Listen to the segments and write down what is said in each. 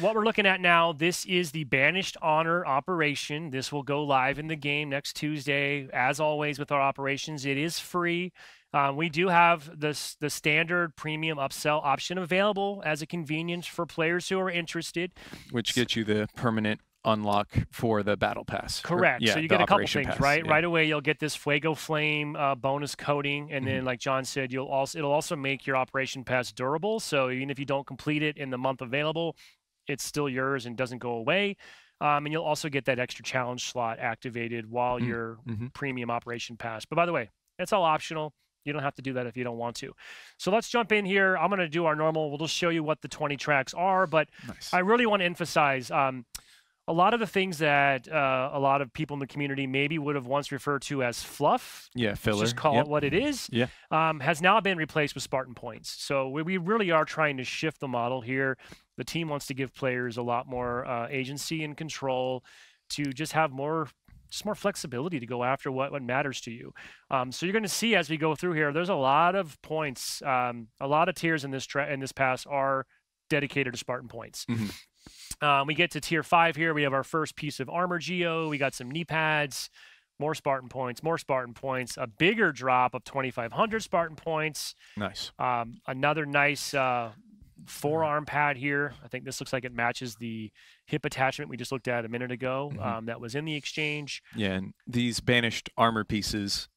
what we're looking at now, this is the Banished Honor operation. This will go live in the game next Tuesday. As always with our operations, it is free. Um, we do have this the standard premium upsell option available as a convenience for players who are interested. Which gets you the permanent unlock for the battle pass. Correct. Or, yeah, so you get a couple things, pass, right? yeah. Right away, you'll get this Fuego Flame uh, bonus coating, and Mm-hmm. then, like John said, you'll also it'll also make your operation pass durable. So even if you don't complete it in the month available, it's still yours and doesn't go away. Um, and you'll also get that extra challenge slot activated while Mm, your mhm. premium operation pass. But by the way, it's all optional. You don't have to do that if you don't want to. So let's jump in here. I'm going to do our normal. We'll just show you what the 20 tracks are, but Nice. I really want to emphasize um, a lot of the things that uh, a lot of people in the community maybe would have once referred to as fluff. yeah, filler. Just call Yep. it what it is. Yeah. Um, has now been replaced with Spartan points. So we, we really are trying to shift the model here. The team wants to give players a lot more uh, agency and control to just have more just more flexibility to go after what, what matters to you. Um, so you're going to see as we go through here, there's a lot of points, um, a lot of tiers in this in this pass are dedicated to Spartan points. Mhm. Um, we get to tier five here. We have our first piece of armor geo. We got some knee pads, more Spartan points, more Spartan points, a bigger drop of 2,500 Spartan points. Nice. Um, another nice uh, forearm pad here. I think this looks like it matches the hip attachment we just looked at a minute ago. Mhm. Um, that was in the exchange. Yeah, and these banished armor pieces,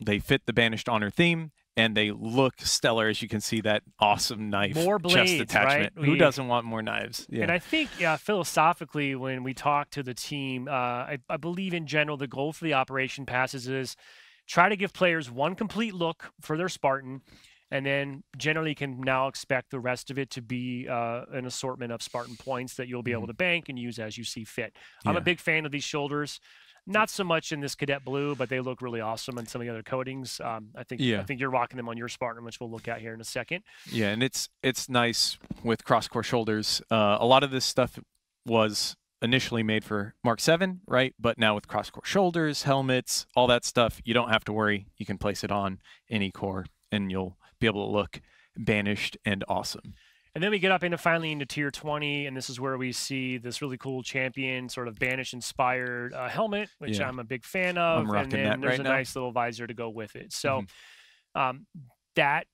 they fit the banished honor theme, and they look stellar. As you can see, that awesome knife More chest attachment. right? Who doesn't want more knives? Yeah. And I think, yeah, philosophically, when we talk to the team, uh, I, I believe in general the goal for the operation passes is try to give players one complete look for their Spartan, and then generally you can now expect the rest of it to be uh, an assortment of Spartan points that you'll be able to bank and use as you see fit. I'm a big fan of these shoulders. Not so much in this cadet blue, but they look really awesome in some of the other coatings. Um, I think I think you're rocking them on your Spartan, which we'll look at here in a second. Yeah, and it's it's nice with cross core shoulders. Uh, a lot of this stuff was initially made for Mark Seven, right? But now with cross core shoulders, helmets, all that stuff, you don't have to worry. You can place it on any core, and you'll be able to look banished and awesome. And then we get up into finally into tier 20, and this is where we see this really cool champion, sort of banish inspired uh, helmet, which Yeah. I'm a big fan of. rocking and then there's right a now. Mm-hmm. nice little visor to go with it. So um, that